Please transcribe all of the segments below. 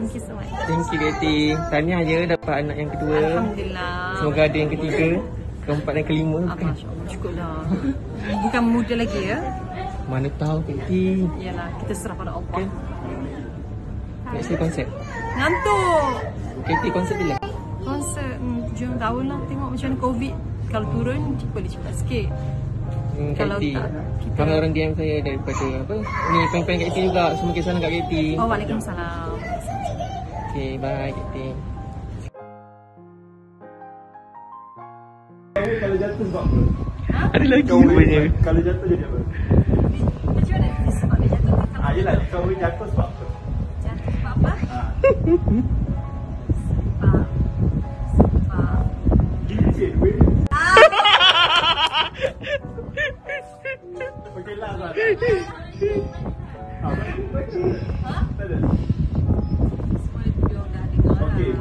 Thank you so much. Thank you Betty. Tahniah je dapat anak yang kedua. Alhamdulillah. Semoga ada yang ketiga, keempat dan kelima. Ah, Masya Allah, cukup dah. Bukan muda lagi ya. Mana tahu Betty. Yalah, kita serah pada Allah. Next year konsep. Ngantuk. Betty konsep bila? Konsert hmm, tujuh tahun lah tengok macam mana COVID. Kalau turun, boleh cepat sikit. Hmm, Kalau tak, kita- Ramai orang DM saya daripada apa? Ni fan-fan kat Betty juga. Semua kisah kat Betty. Oh, Waalaikumsalam. Okay, bye. Kamu kalau jatuh sebab apa? Ada lagi Kau rupanya. kalau jatuh jadi apa? Macam mana? Sebab dia jatuh ke Ah, yelah, kau jatuh sebab apa? Jatuh sebab apa? Ah, Sebab... Sebab... gigit weh. Okey lah, Zat. Ah,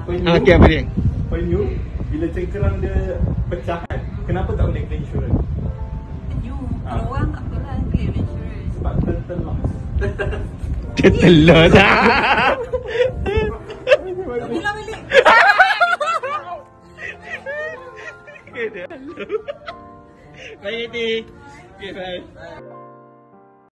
penyu, Ah, okay, apa dia? penyu bila cengkerang dia pecah kan, kenapa tak boleh claim insurance? You, Ah. kalau orang tak apalah claim insurance. Sebab turtle loss. Dia telur dah. Bilang balik. Baik Betty. Okay, bye.